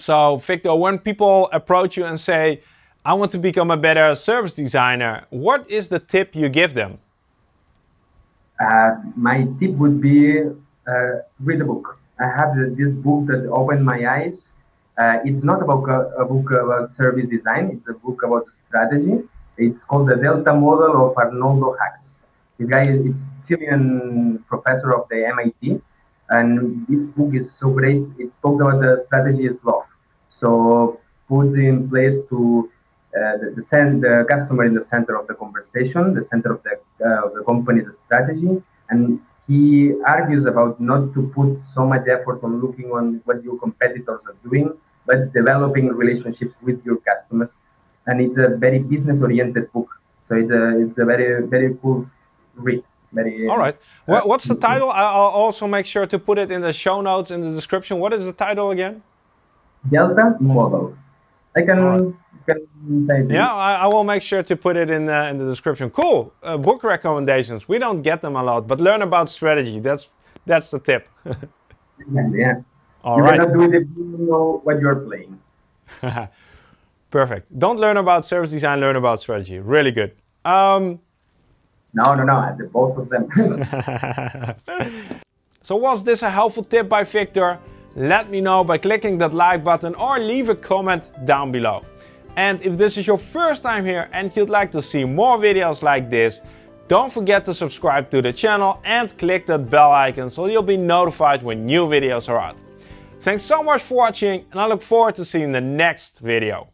So Victor, when people approach you and say, I want to become a better service designer, what is the tip you give them? Uh, my tip would be uh, read a book. I have this book that opened my eyes. Uh, it's not about a, a, book about service design. It's a book about strategy. It's called the Delta Model of Arnoldo Hax. This guy is Chilean professor of the MIT, and this book is so great. It talks about the strategy is love. So puts in place to uh, the, the, the, customer in the center of the conversation, the center of the, uh, of the company's strategy, and he argues about not to put so much effort on looking on what your competitors are doing, but developing relationships with your customers. And it's a very business-oriented book, so it's a it's a very very cool read. Very, All right. Uh, What's the title? I'll also make sure to put it in the show notes in the description. What is the title again? Delta Model. I can yeah, I, I, will make sure to put it in the, in the description. Cool. Uh, book recommendations. We don't get them a lot, but learn about strategy. That's that's the tip. yeah. All you right. do it you know what you're playing. Perfect. Don't learn about service design, learn about strategy. Really good. Um, no, no, no. Both of them. so was this a helpful tip by Victor? Let me know by clicking that like button or leave a comment down below. And if this is your first time here and you'd like to see more videos like this, don't forget to subscribe to the channel and click that bell icon so you'll be notified when new videos are out. Thanks so much for watching and I look forward to seeing the next video.